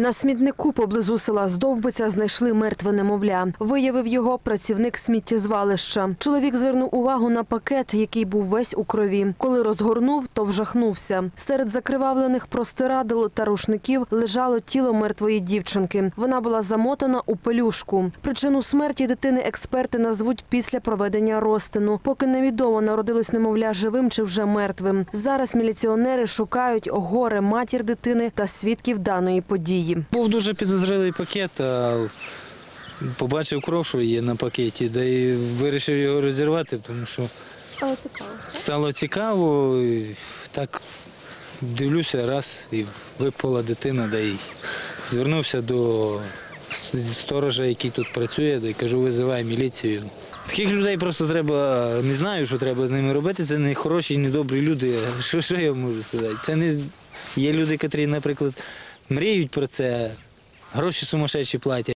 На смітнику поблизу села Здовбиця знайшли мертве немовля. Виявив його працівник сміттєзвалища. Чоловік звернув увагу на пакет, який був весь у крові. Коли розгорнув, то вжахнувся. Серед закривавлених простирадил та рушників лежало тіло мертвої дівчинки. Вона була замотана у пелюшку. Причину смерті дитини експерти назвуть після проведення розтину. Поки невідомо народилось немовля живим чи вже мертвим. Зараз міліціонери шукають горе матір дитини та свідків даної події. Був дуже підозрілий пакет, а побачив кров, що є на пакеті, да і вирішив його розірвати, тому що Стало цікаво. стало цікаво. І так дивлюся, раз і випала дитина, да і звернувся до сторожа, який тут працює, да й кажу, визивай міліцію. Таких людей просто треба, не знаю, що треба з ними робити. Це не хороші, не добрі люди. Що, що я можу сказати? Це не є люди, які, наприклад, мріють про це, гроші сумасшедші платять.